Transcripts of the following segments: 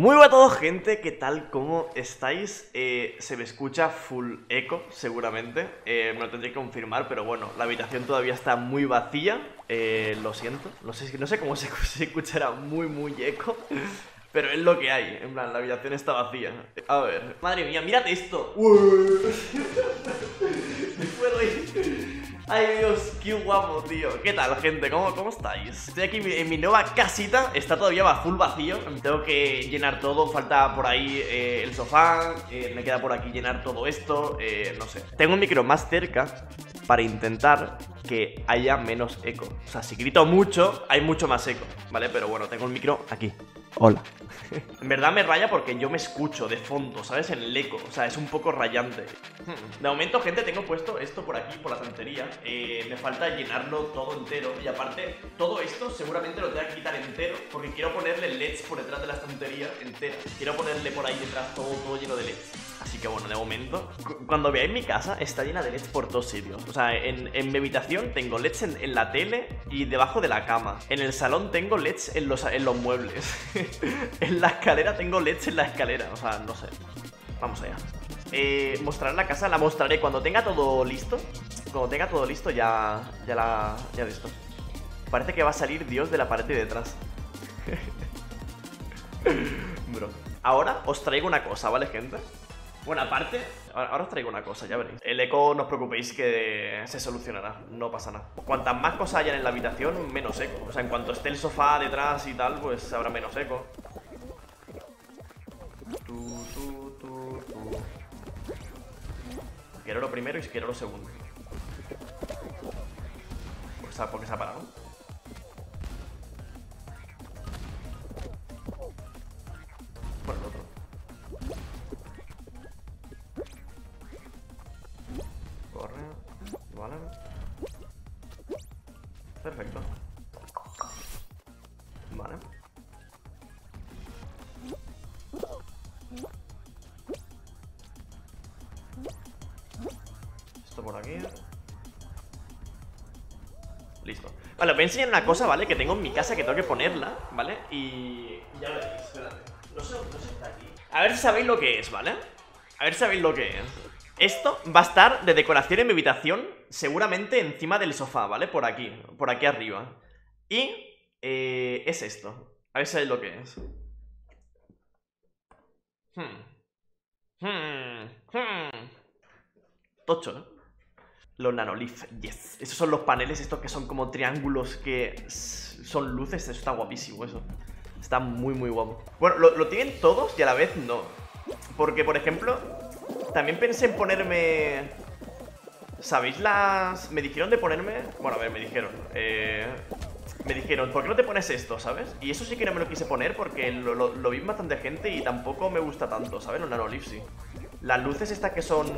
Muy buenas a todos gente, ¿qué tal? ¿Cómo estáis? Eh, se me escucha full eco, seguramente. Eh, Me lo tendré que confirmar, pero bueno, la habitación todavía está muy vacía. Eh, Lo siento, no sé, no sé cómo se, se escuchará muy muy eco Pero es lo que hay, en plan, la habitación está vacía. A ver, madre mía, mírate esto. Me puedo ir Ay Dios, qué guapo, tío. ¿Qué tal, gente? ¿Cómo, cómo estáis? Estoy aquí en mi nueva casita. Está todavía full vacío. Tengo que llenar todo. Falta por ahí eh, el sofá Me queda por aquí llenar todo esto eh, No sé. Tengo un micro más cerca Para intentar que haya menos eco. O sea, si grito mucho Hay mucho más eco ¿Vale? Pero bueno, tengo el micro aquí Hola. en verdad me raya porque yo me escucho de fondo, ¿sabes? En el eco. O sea, es un poco rayante. De momento, gente, tengo puesto esto por aquí, por la tontería. Eh, me falta llenarlo todo entero. Y aparte, todo esto seguramente lo tengo que quitar entero. Porque quiero ponerle LEDs por detrás de la estantería entera. Quiero ponerle por ahí detrás todo, todo lleno de LEDs. Así que bueno, de momento, cuando veáis mi casa, está llena de LEDs por todos sitios. O sea, en, mi habitación tengo LEDs en, la tele y debajo de la cama. En el salón tengo LEDs en los, en los muebles. en la escalera tengo LEDs en la escalera. O sea, no sé. Vamos allá. Eh, mostrar la casa, la mostraré cuando tenga todo listo. Cuando tenga todo listo ya, ya la... ya visto. Parece que va a salir Dios de la pared de detrás. Bro. Ahora os traigo una cosa, ¿vale, gente? Bueno, aparte, ahora os traigo una cosa, ya veréis. El eco, no os preocupéis que se solucionará, no pasa nada. Cuantas más cosas hayan en la habitación, menos eco. O sea, en cuanto esté el sofá detrás y tal, pues habrá menos eco. Quiero lo primero y quiero lo segundo. Porque se ha parado. Perfecto. Vale. Esto por aquí. Listo. Vale, os voy a enseñar una cosa, ¿vale? Que tengo en mi casa que tengo que ponerla, ¿vale? Y... Ya veréis, espérate. No sé, no sé está aquí. A ver si sabéis lo que es, ¿vale? A ver si sabéis lo que es. Esto va a estar de decoración en mi habitación, seguramente encima del sofá, ¿vale? Por aquí, por aquí arriba. Y eh, es esto. A ver si sabéis lo que es. Hmm. Hmm. Hmm. Tocho, ¿eh? Los nanolith, yes. Esos son los paneles estos que son como triángulos que son luces. Eso está guapísimo, eso. Está muy, muy guapo. Bueno, lo tienen todos y a la vez no. Porque, por ejemplo, también pensé en ponerme... ¿Sabéis las...? Me dijeron de ponerme... Bueno, a ver, me dijeron eh... Me dijeron, ¿por qué no te pones esto, sabes? Y eso sí que no me lo quise poner porque lo, lo, vi bastante gente y tampoco me gusta tanto, ¿sabes? Un nanolipsy Las luces estas que son...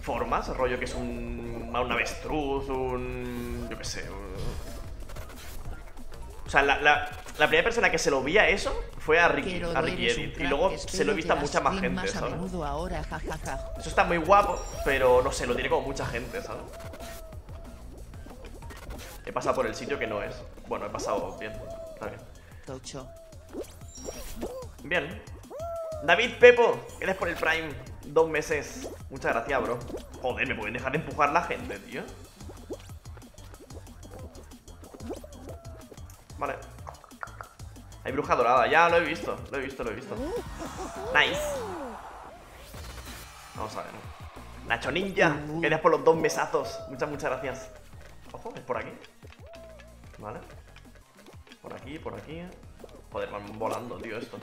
Formas, rollo que es un... Un avestruz, un... Yo qué sé, O sea, la, la primera persona que se lo vi a eso fue a Ricky, a Ricky Edit. Y luego se lo he visto a mucha más gente, ¿sabes? Eso está muy guapo, pero no sé, lo tiene como mucha gente, ¿sabes? He pasado por el sitio que no es. Bueno, he pasado bien. Está bien. Bien. David Pepo, eres por el Prime. Dos meses. Muchas gracias, bro. Joder, ¿me pueden dejar de empujar la gente, tío? Hay bruja dorada, ya lo he visto, lo he visto, lo he visto. Nice. Vamos a ver. Nacho Ninja, gracias por los dos mesazos. Muchas, muchas gracias. Ojo, es por aquí. Vale. Por aquí, por aquí. Joder, van volando, tío, esto.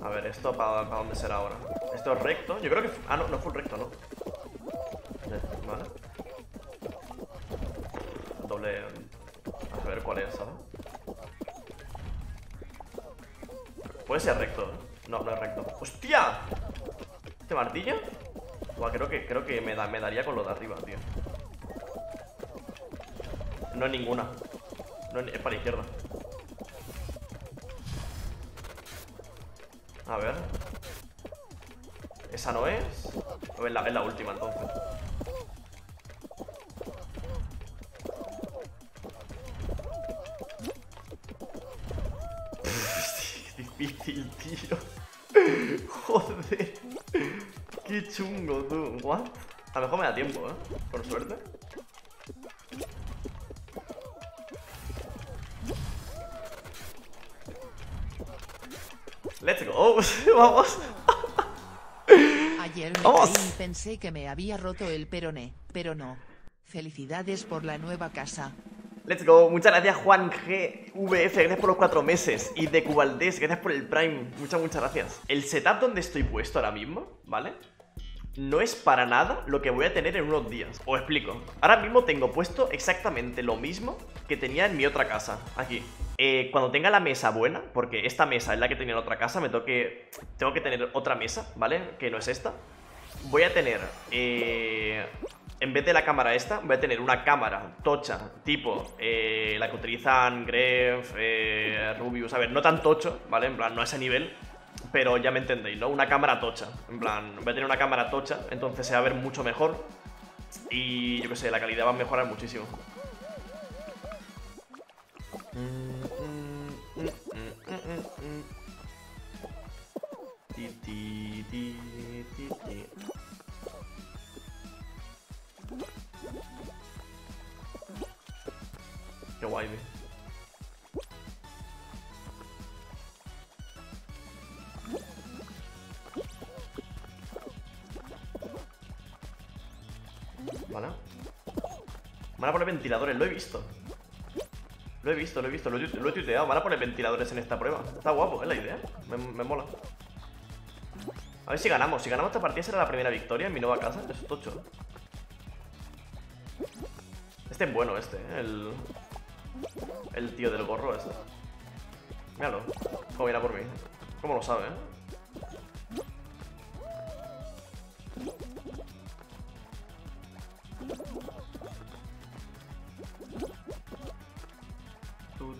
A ver, ¿esto para, para dónde será ahora? ¿Esto es recto? Yo creo que... Ah, no, no es full recto, ¿no? Vale A ver cuál es, ¿sabes? Puede ser recto, ¿eh? No, no es recto ¡Hostia! ¿Este martillo? creo que, creo que me, da, me daría con lo de arriba, tío No es ninguna no es, para la izquierda A ver ¿Esa no es? Es la, es la última entonces chungo, tú. ¿What? A lo mejor me da tiempo, ¿eh? Por suerte. Let's go. Vamos. Ayer me Vamos. caí y pensé que me había roto el peroné, pero no. Felicidades por la nueva casa. Let's go. Muchas gracias, Juan GVF. Gracias por los cuatro meses. Y de Cubaldés, gracias por el Prime. Muchas, muchas gracias. El setup donde estoy puesto ahora mismo, ¿vale? No es para nada lo que voy a tener en unos días. Os explico. Ahora mismo tengo puesto exactamente lo mismo que tenía en mi otra casa. Aquí. Eh, cuando tenga la mesa buena, porque esta mesa es la que tenía en otra casa, me tengo que, tengo que tener otra mesa, ¿vale? Que no es esta. Voy a tener, eh, en vez de la cámara esta, voy a tener una cámara tocha, tipo eh, la que utilizan Gref, eh, Rubius, a ver, no tan tocho, ¿vale? En plan, no a ese nivel, pero ya me entendéis, ¿no? Una cámara tocha, en plan, voy a tener una cámara tocha, entonces se va a ver mucho mejor y yo qué sé, la calidad va a mejorar muchísimo. Qué guay, tío. Van a poner ventiladores, lo he visto. Lo he visto, lo he visto, lo he, lo he tuiteado. Van a poner ventiladores en esta prueba. Está guapo, es la idea. Me, me mola. A ver si ganamos. Si ganamos esta partida será la primera victoria en mi nueva casa. Eso es tocho. Este es bueno, este, ¿eh? El... El tío del gorro ese. Míralo. Cómo a por mí. ¿Cómo lo sabe, eh?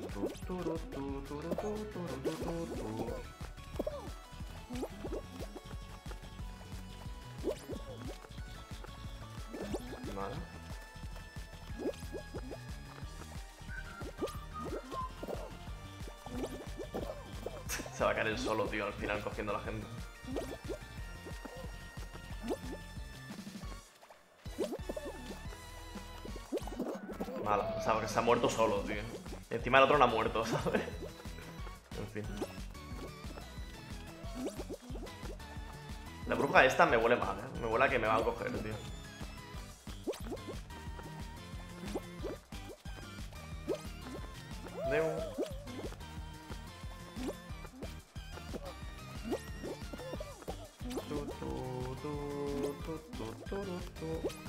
Se va a caer el solo, tío, al final cogiendo a la gente. Mala, o sea, que se ha muerto solo, tío. Encima el otro no ha muerto, ¿sabes? En fin. La bruja esta me huele mal, ¿eh? Me huele a que me va a coger, tío. Tu,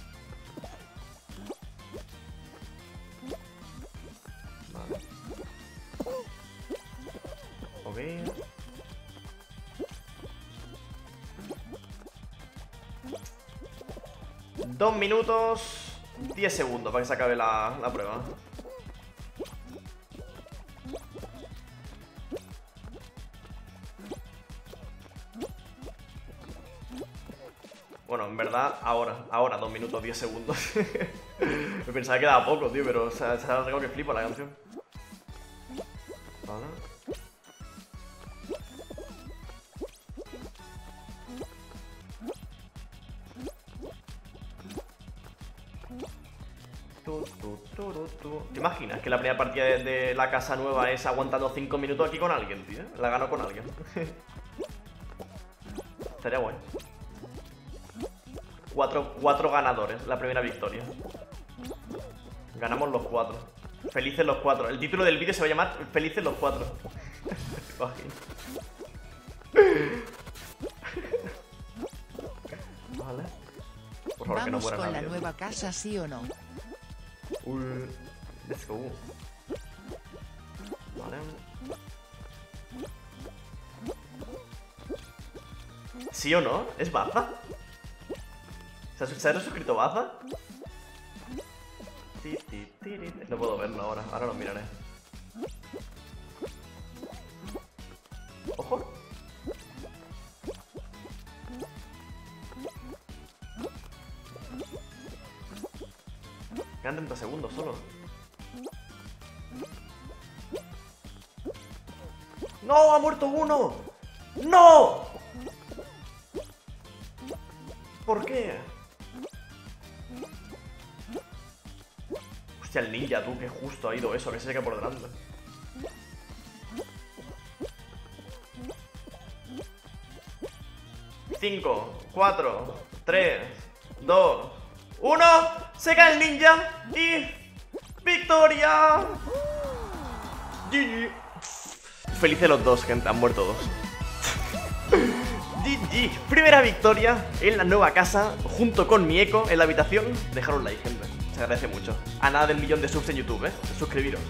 Dos minutos, 10 segundos para que se acabe la, la prueba. Bueno, en verdad, ahora, ahora, dos minutos, 10 segundos. Me pensaba que quedaba poco, tío, pero se, se ha que flipa la canción. Vale. ¿Te imaginas que la primera partida de, de la casa nueva es aguantando 5 minutos aquí con alguien, tío? La gano con alguien. Estaría guay. Cuatro, cuatro ganadores, la primera victoria. Ganamos los cuatro. Felices los cuatro. El título del vídeo se va a llamar Felices los cuatro. Vale. Por favor, que no Vamos con la nueva casa, sí o no. Let's go. Vale. ¿Sí o no? ¿Es Baza? ¿Se ha, se ha resuscrito Baza? No puedo verlo ahora, ahora lo miraré. 30 segundos solo. ¡No! ¡Ha muerto uno! ¡No! ¿Por qué? Hostia, el ninja, tú, que justo ha ido eso, que se queda por delante. Cinco, cuatro, tres, dos, uno. Se cae el ninja y victoria. GG. Felices los dos, gente, han muerto dos. GG. Primera victoria en la nueva casa, junto con mi eco en la habitación. Dejaros un like, gente. Se agradece mucho. A nada del millón de subs en YouTube, ¿eh? Suscribiros.